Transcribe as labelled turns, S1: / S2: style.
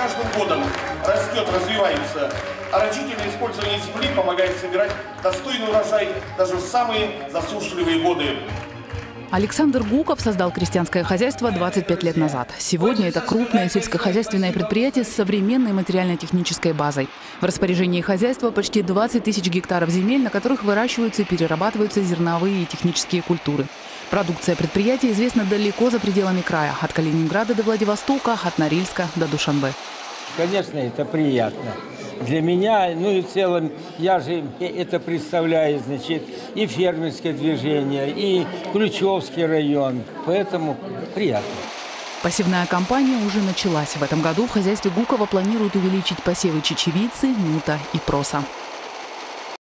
S1: каждым годом растет, развивается. А рачительное использование земли помогает собирать достойный урожай даже в самые засушливые годы.
S2: Александр Гуков создал крестьянское хозяйство 25 лет назад. Сегодня это крупное сельскохозяйственное предприятие с современной материально-технической базой. В распоряжении хозяйства почти 20 тысяч гектаров земель, на которых выращиваются и перерабатываются зерновые и технические культуры. Продукция предприятия известна далеко за пределами края. От Калининграда до Владивостока, от Норильска до Душанбе.
S3: Конечно, это приятно. Для меня, ну и в целом, я же это представляю, значит, и фермерское движение, и Ключевский район. Поэтому приятно.
S2: Посевная кампания уже началась. В этом году в хозяйстве Гукова планируют увеличить посевы чечевицы, нута и проса.